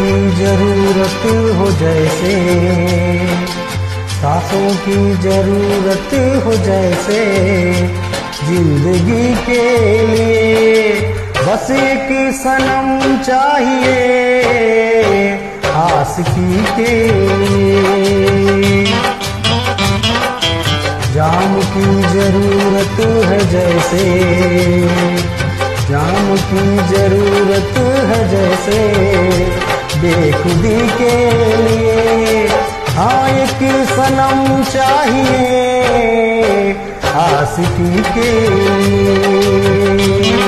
की ज़रूरत हो जैसे, सांसों की ज़रूरत हो जैसे, ज़िंदगी के लिए बस एक सनम चाहिए आशिकी के जाम की ज़रूरत है जैसे, जाम की ज़रूरत है जैसे बेखुदी के लिए। हाँ एक सनम चाहिए आसिकी के लिए।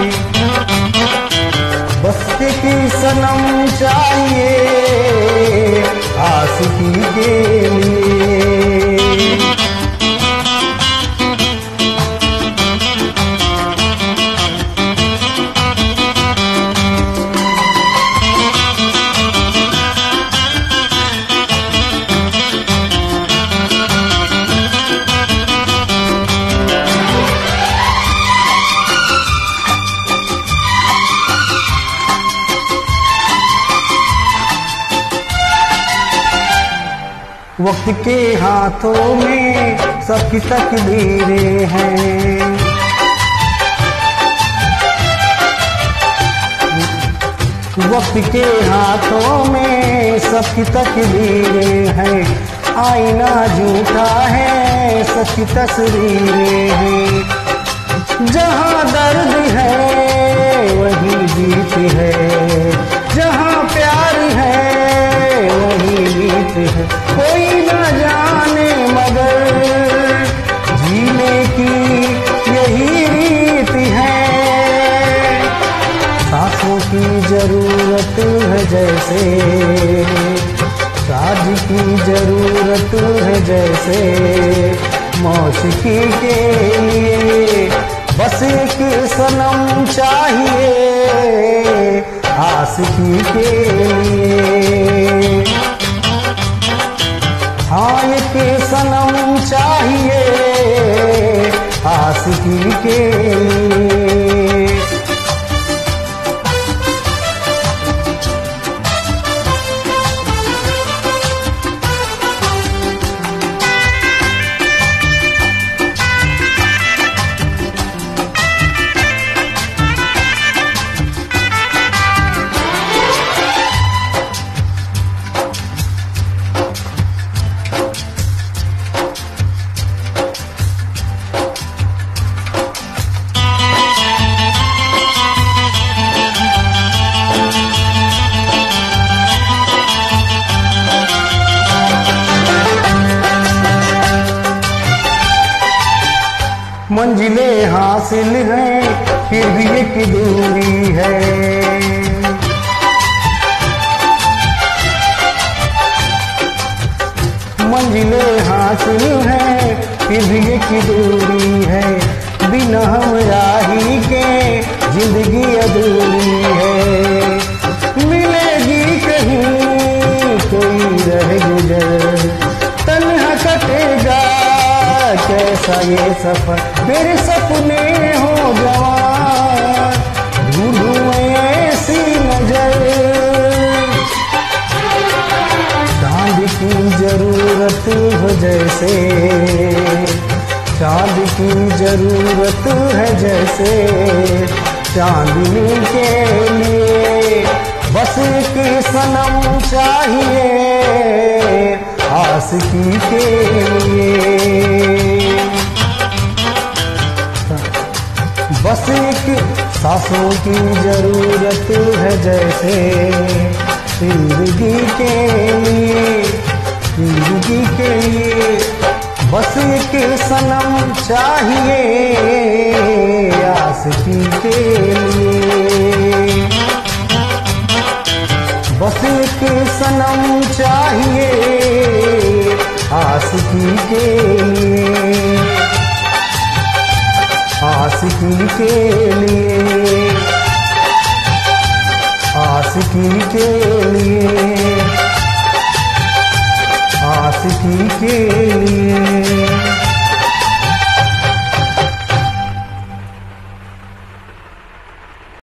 वक्त के हाथों में सबकी तकदीरें हैं। वक्त के हाथों में सबकी तकदीरें हैं। आईना झूठा है सबकी तस्वीरें हैं। जहाँ की ज़रूरत है जैसे मौसीकी के लिए। बस एक सनम चाहिए आसिकी के लिए। हाँ एक सनम चाहिए मंजिलें हासिल हैं, फिर भी एक दूरी है। मंजिलें हासिल हैं, फिर भी एक दूरी है। बिना हम राही के ज़िंदगी अधूरी है। कैसा ये सफ़र मेरे सपने हो ढूंढूं ऐसी नज़र। चाँद की ज़रूरत हो जैसे, चाँद की ज़रूरत है जैसे चांदनी के लिए बस एक सनम चाहिए आशिकी के लिए। बस एक सांसों की ज़रूरत है जैसे ज़िंदगी के लिए ज़िंदगी के लिए बस एक सनम चाहिए, आशिकी के लिए। बस एक सनम चाहिए, आशिकी के लिए। के लिए आशिकी के लिए।